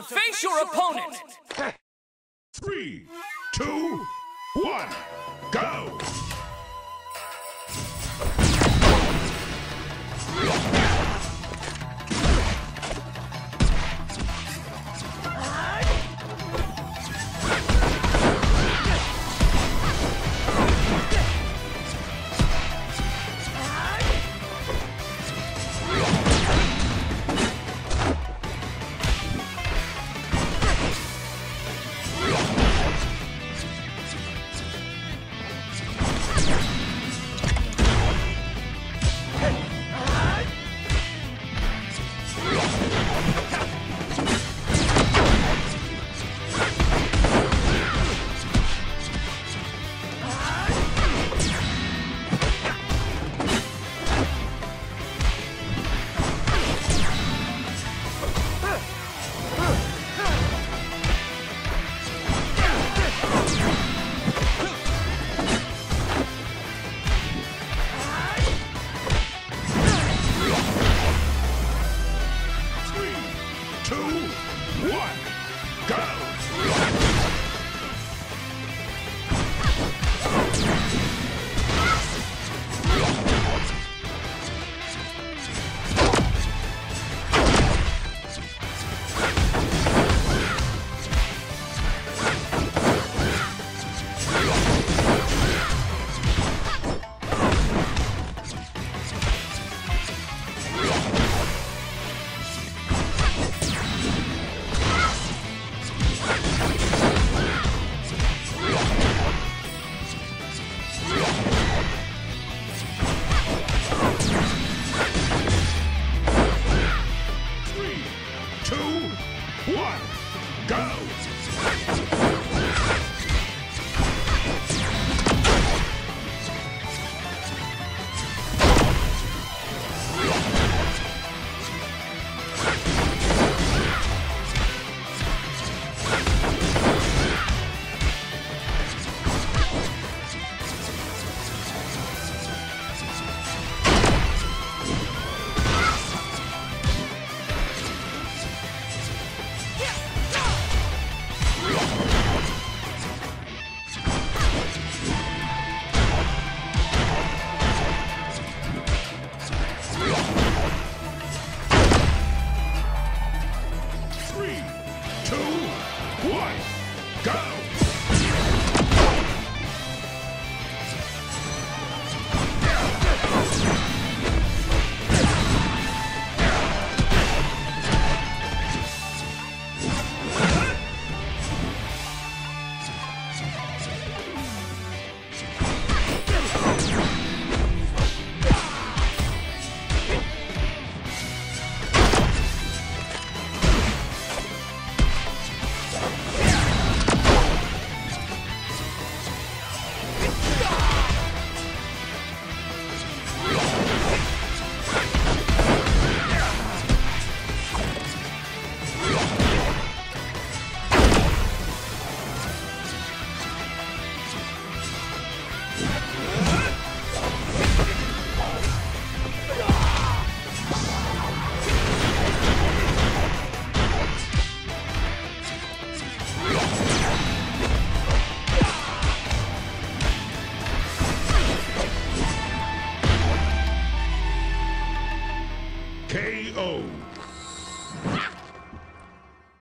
To face your opponent! Three, two, one, go! Two, one, go! Go! KO.